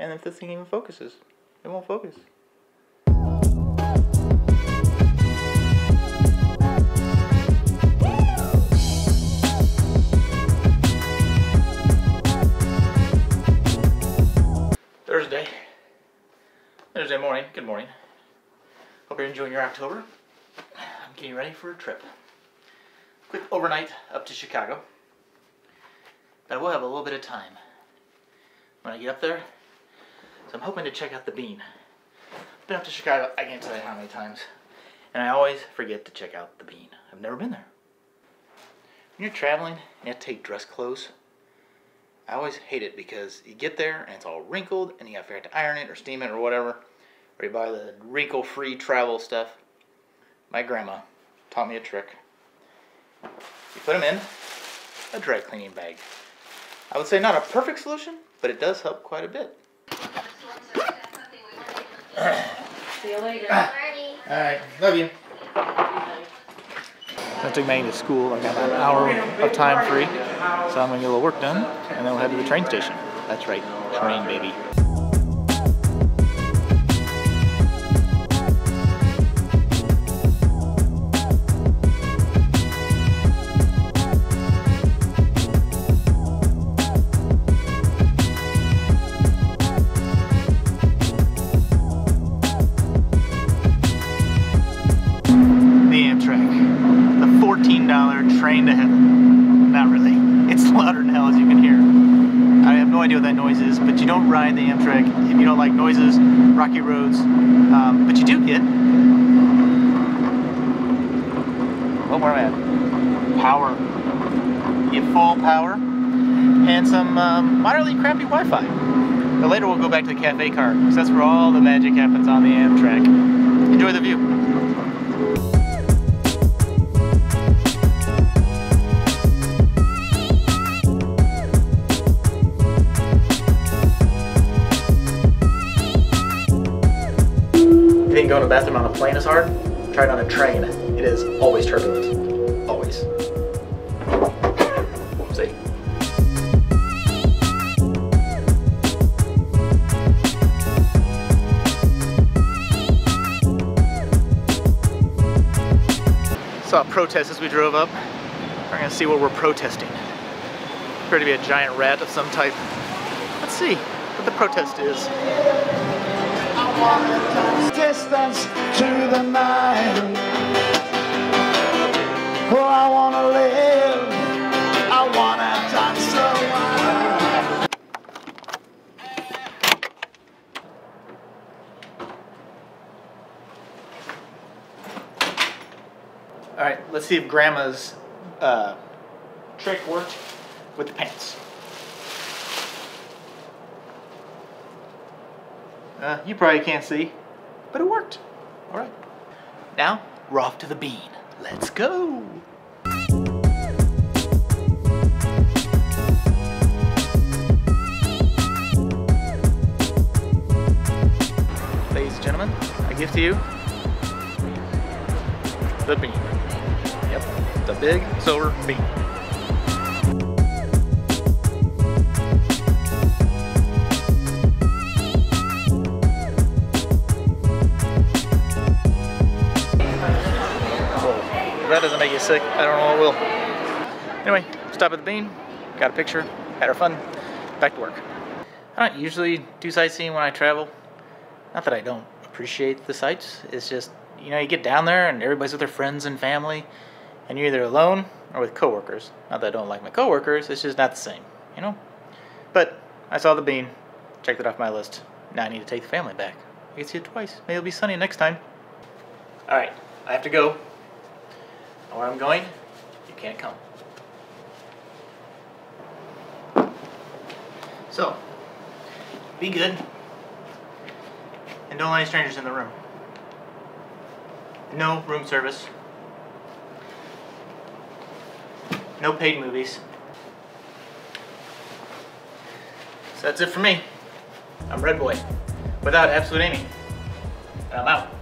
And if this thing even focuses, it won't focus. Thursday. Thursday morning. Good morning. Hope you're enjoying your October. I'm getting ready for a trip. Quick overnight up to Chicago. But I will have a little bit of time when I get up there. So I'm hoping to check out the bean. Been up to Chicago, I can't tell you how many times. And I always forget to check out the bean. I've never been there. When you're traveling and you have to take dress clothes, I always hate it because you get there and it's all wrinkled and you have to forget to iron it or steam it or whatever. Or you buy the wrinkle-free travel stuff. My grandma taught me a trick. You put them in a dry cleaning bag. I would say not a perfect solution, but it does help quite a bit. See you later. Ah. Alright, love you. I took Maggie to school. I got about an hour of time free, so I'm gonna get a little work done, and then we'll head to the train station. That's right, train baby. No idea what that noise is, but you don't ride the Amtrak if you don't like noises, rocky roads. Um, but you do get. Oh, where at? Power. You get full power and some um, moderately crappy Wi-Fi. But later we'll go back to the cafe car, because that's where all the magic happens on the Amtrak. Enjoy the view. Going to bathroom on a plane is hard, try it on a train. It is always turbulent. Always. See? Saw a protest as we drove up. We're gonna see what we're protesting. Appear to be a giant rat of some type. Let's see what the protest is. Distance to the night. Oh, I wanna live. I wanna dance so. All right, let's see if Grandma's uh, trick worked with the pants. Uh, you probably can't see, but it worked. All right. Now we're off to the bean. Let's go. Ladies and gentlemen, I give to you the bean. Yep, the big silver bean. If that doesn't make you sick, I don't know what will. Anyway, stop at the bean, got a picture, had our fun, back to work. I don't usually do sightseeing when I travel. Not that I don't appreciate the sights, it's just, you know, you get down there and everybody's with their friends and family, and you're either alone or with coworkers. Not that I don't like my coworkers, it's just not the same, you know? But I saw the bean, checked it off my list. Now I need to take the family back. I can see it twice. Maybe it'll be sunny next time. Alright, I have to go. Where I'm going, you can't come. So, be good. And don't let any strangers in the room. No room service. No paid movies. So that's it for me. I'm Red Boy. Without Absolute Amy. And I'm out.